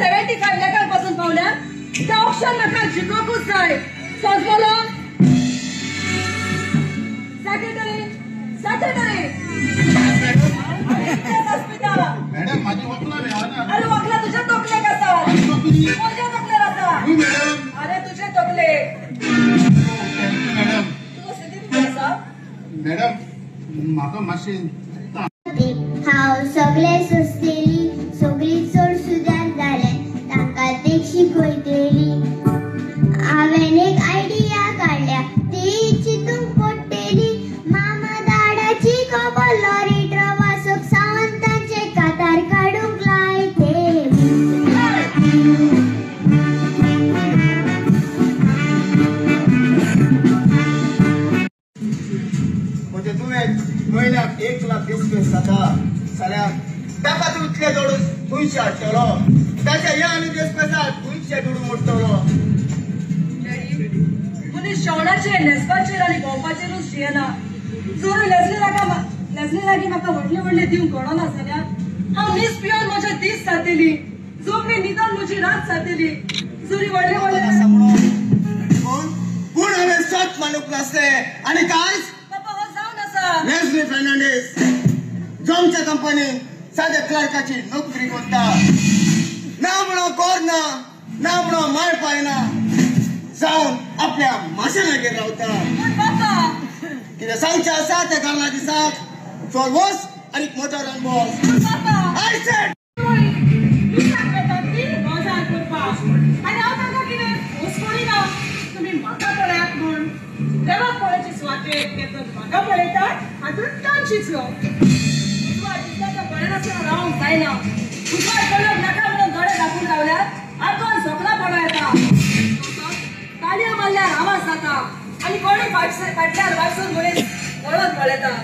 70 five पासून पावल्या त्या ऑप्शन म्हाका जिखोकूच जाय सोजलेलो सेक्रेटरी सेक्रेटरी मॅडम माझी वकला मेवाना अरे वकला तुझ्या तोकलेक आसा तुझ्या तोकलेक आसा अरे तुझे तोकले मॅडम. तुका स्थितीत आसा म्हाका मातशें हांव सगळे सुस्ती काडल्या ती चितूंक मामा दाडाची सावंतांचे कातार म्हणजे तुवें एक लाख डिस्पेस जाता. जाल्यार ताका तूं इतले जोडून दोनशे हाडटलो ताच्या या आनी डिस्पेसाक दोनशे जोडून मोडटलो मनीस जेवणाचेर न्हेसपाचेर आनी भोंवपाचेरूच जियेना जोर लेसले लागा लेसले लागीं म्हाका व्हडले व्हडले दिवंक घडोना जाल्यार हांव न्हीस पियोन म्हजे दीस जातली जोगणी न्हिदोन म्हजी रात जातली जोरी व्हडले व्हडले पूण पूण हांवें सत मानूक नासले आनी कांयच बाबा हो जावन आसा फर्नांडीस जॉमच्या कंपनीन सादे क्लर्काची नोकरी करता. ना म्हणून कोर ना ना म्हणून माय पायना आपल्या माशेलागेर रावता होता बाबा कितें सांगचें आसा ते कारणां दिसाक चल आणि आनी मोटरान बॉस पूण आय सेड मजा करपाक आनी ना तुमी म्हाका पळयात म्हूण देवा म्हाका पळयतात हातूंत काम चिचलो उजवाड दिसता बरें रावंक जायना उजवाड पडलोक नाका म्हणून गडे धापून लावल्यात तालया मारल्यार आवाज जाता आनी कोणी फाटल्यार वाचून मनीस वळत पळयता